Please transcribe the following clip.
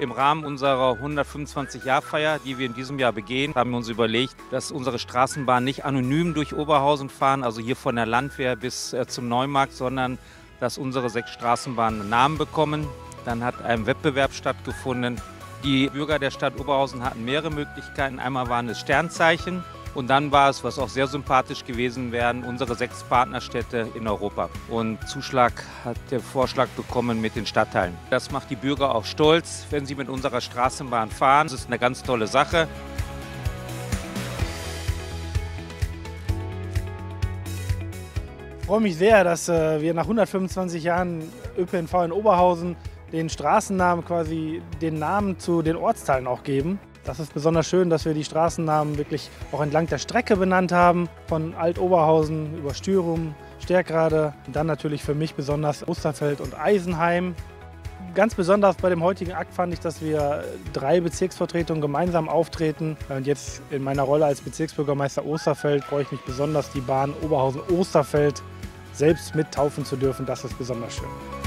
Im Rahmen unserer 125-Jahr-Feier, die wir in diesem Jahr begehen, haben wir uns überlegt, dass unsere Straßenbahnen nicht anonym durch Oberhausen fahren, also hier von der Landwehr bis äh, zum Neumarkt, sondern dass unsere sechs Straßenbahnen einen Namen bekommen. Dann hat ein Wettbewerb stattgefunden. Die Bürger der Stadt Oberhausen hatten mehrere Möglichkeiten. Einmal waren es Sternzeichen, und dann war es, was auch sehr sympathisch gewesen wäre, unsere sechs Partnerstädte in Europa. Und Zuschlag hat der Vorschlag bekommen mit den Stadtteilen. Das macht die Bürger auch stolz, wenn sie mit unserer Straßenbahn fahren. Das ist eine ganz tolle Sache. Ich freue mich sehr, dass äh, wir nach 125 Jahren ÖPNV in Oberhausen den Straßennamen quasi den Namen zu den Ortsteilen auch geben. Das ist besonders schön, dass wir die Straßennamen wirklich auch entlang der Strecke benannt haben. Von Alt-Oberhausen über Stürum, Stärkrade dann natürlich für mich besonders Osterfeld und Eisenheim. Ganz besonders bei dem heutigen Akt fand ich, dass wir drei Bezirksvertretungen gemeinsam auftreten. Und jetzt in meiner Rolle als Bezirksbürgermeister Osterfeld freue ich mich besonders, die Bahn Oberhausen-Osterfeld selbst mittaufen zu dürfen. Das ist besonders schön.